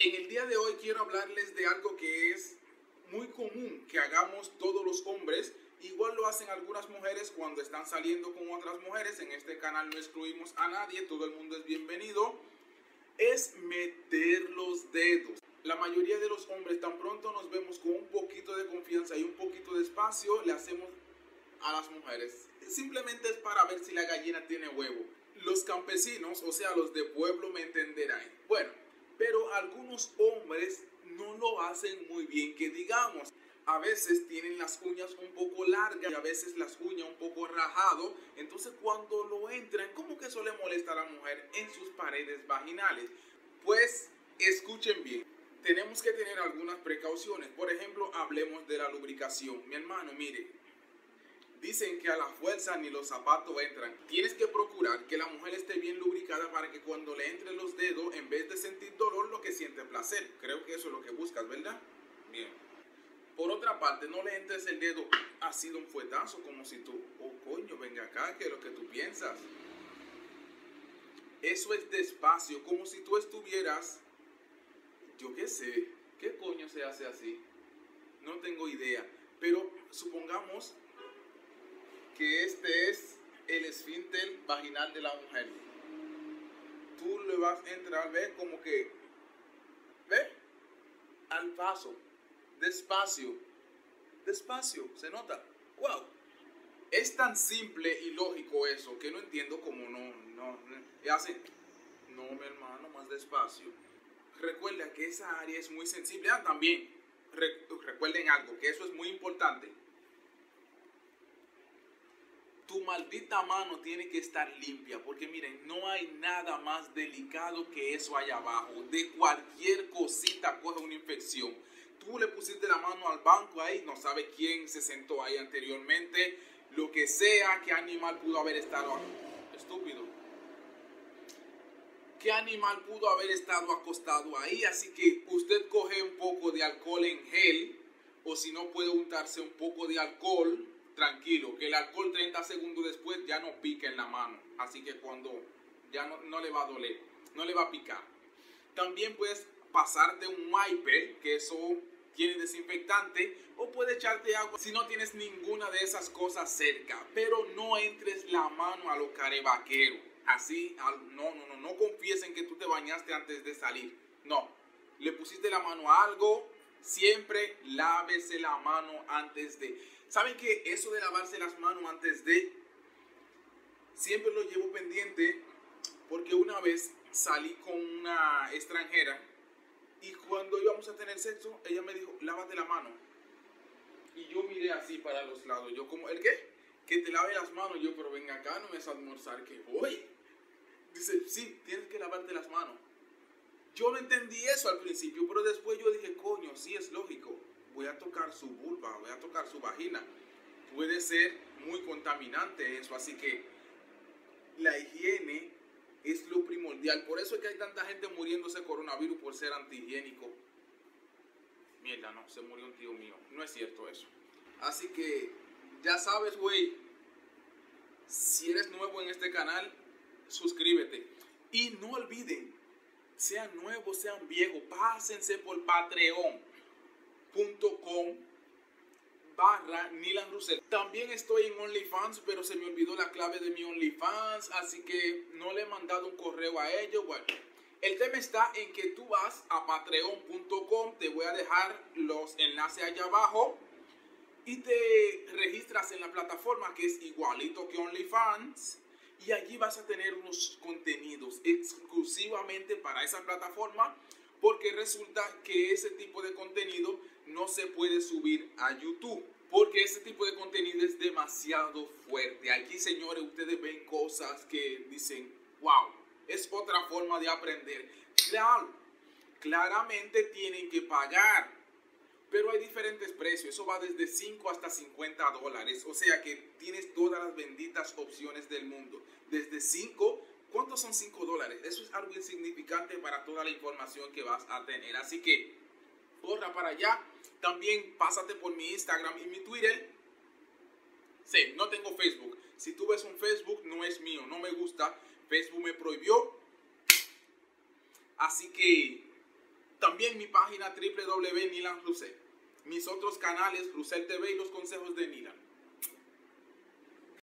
En el día de hoy quiero hablarles de algo que es muy común que hagamos todos los hombres. Igual lo hacen algunas mujeres cuando están saliendo con otras mujeres. En este canal no excluimos a nadie, todo el mundo es bienvenido. Es meter los dedos. La mayoría de los hombres tan pronto nos vemos con un poquito de confianza y un poquito de espacio, le hacemos a las mujeres. Simplemente es para ver si la gallina tiene huevo. Los campesinos, o sea, los de pueblo me entenderán. Bueno, no lo hacen muy bien, que digamos. A veces tienen las uñas un poco largas y a veces las uñas un poco rajado. Entonces cuando lo entran, ¿cómo que eso le molesta a la mujer en sus paredes vaginales? Pues escuchen bien. Tenemos que tener algunas precauciones. Por ejemplo, hablemos de la lubricación. Mi hermano, mire, Dicen que a la fuerza ni los zapatos entran. Tienes que procurar que la mujer esté bien lubricada para que cuando le entren los dedos, placer. Creo que eso es lo que buscas, ¿verdad? Bien. Por otra parte, no le entres el dedo así de un fuetazo, como si tú, oh coño, venga acá, que es lo que tú piensas. Eso es despacio, como si tú estuvieras, yo qué sé, ¿qué coño se hace así? No tengo idea. Pero supongamos que este es el esfínter vaginal de la mujer. Tú le vas a entrar, ve como que, al paso, despacio, despacio, se nota. ¡Wow! Es tan simple y lógico eso que no entiendo cómo no, no, y hace, no, mi hermano, más despacio. Recuerda que esa área es muy sensible. Ah, también, recuerden algo, que eso es muy importante tu maldita mano tiene que estar limpia, porque miren, no hay nada más delicado que eso allá abajo. De cualquier cosita coge una infección. Tú le pusiste la mano al banco ahí, no sabe quién se sentó ahí anteriormente, lo que sea, qué animal pudo haber estado ahí. Estúpido. ¿Qué animal pudo haber estado acostado ahí? Así que usted coge un poco de alcohol en gel, o si no puede untarse un poco de alcohol tranquilo, que el alcohol 30 segundos después ya no pica en la mano. Así que cuando ya no, le va a doler, no le va a picar. También puedes pasarte un wiper, que eso tiene desinfectante, o puedes echarte agua si no tienes ninguna de esas cosas cerca. Pero no entres la mano a lo carevaquero. Así, no, no, no, no confíes en que tú te bañaste antes de salir. No, le pusiste la mano a algo, siempre lávese la mano antes de ¿Saben que eso de lavarse las manos antes de... Siempre lo llevo pendiente porque una vez salí con una extranjera y cuando íbamos a tener sexo, ella me dijo, lávate la mano. Y yo miré así para los lados. Yo como, ¿el qué? Que te lave las manos. Yo, pero venga acá, no me vas a almorzar, que voy. Dice, sí, tienes que lavarte las manos. Yo no entendí eso al principio, pero después yo dije, coño, sí es lógico voy a tocar su vulva, voy a tocar su vagina. Puede ser muy contaminante eso, así que la higiene es lo primordial. Por eso es que hay tanta gente muriéndose coronavirus por ser antihigiénico. Mierda, no, se murió un tío mío. No es cierto eso. Así que ya sabes, güey. Si eres nuevo en este canal, suscríbete. Sean nuevos, sean viejos, pásense por Patreon com barra Nilan Russell. También estoy en OnlyFans, pero se me olvidó la clave de mi OnlyFans, así que no le he mandado un correo a ellos. Bueno, el tema está en que tú vas a patreon.com, te voy a dejar los enlaces allá abajo y te registras en la plataforma que es igualito que OnlyFans y allí vas a tener unos contenidos exclusivamente para esa plataforma porque resulta que ese tipo de contenido no se puede subir a YouTube. Porque ese tipo de contenido es demasiado fuerte. Aquí, señores, ustedes ven cosas que dicen, wow, es otra forma de aprender. Claro, claramente tienen que pagar. Pero hay diferentes precios. Eso va desde 5 hasta 50 dólares. O sea que tienes todas las benditas opciones del mundo. Desde 5 ¿Cuántos son 5 dólares? Eso es algo insignificante para toda la información que vas a tener. Así que corra para allá. También pásate por mi Instagram y mi Twitter. Sí, no tengo Facebook. Si tú ves un Facebook, no es mío, no me gusta. Facebook me prohibió. Así que También mi página www Nilan Mis otros canales, Rusel TV y los consejos de Nila.